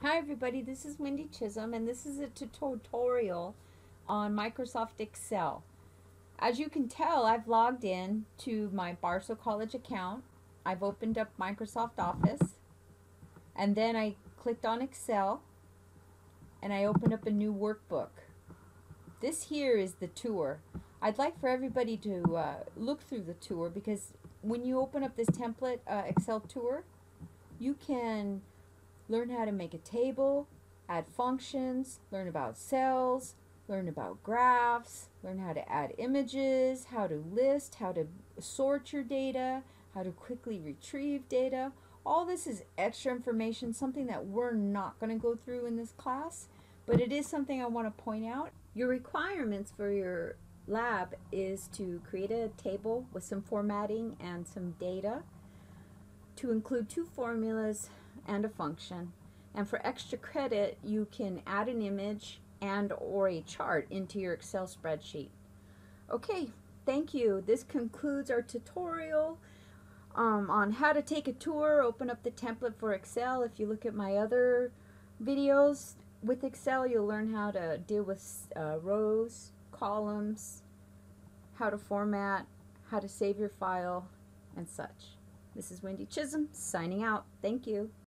Hi everybody, this is Wendy Chisholm and this is a tutorial on Microsoft Excel. As you can tell, I've logged in to my Barstow College account. I've opened up Microsoft Office and then I clicked on Excel and I opened up a new workbook. This here is the tour. I'd like for everybody to uh, look through the tour because when you open up this template uh, Excel tour, you can learn how to make a table, add functions, learn about cells, learn about graphs, learn how to add images, how to list, how to sort your data, how to quickly retrieve data. All this is extra information, something that we're not going to go through in this class, but it is something I want to point out. Your requirements for your lab is to create a table with some formatting and some data, to include two formulas and a function. And for extra credit, you can add an image and or a chart into your Excel spreadsheet. Okay, thank you. This concludes our tutorial um, on how to take a tour, open up the template for Excel. If you look at my other videos with Excel, you'll learn how to deal with uh, rows, columns, how to format, how to save your file, and such. This is Wendy Chisholm signing out. Thank you.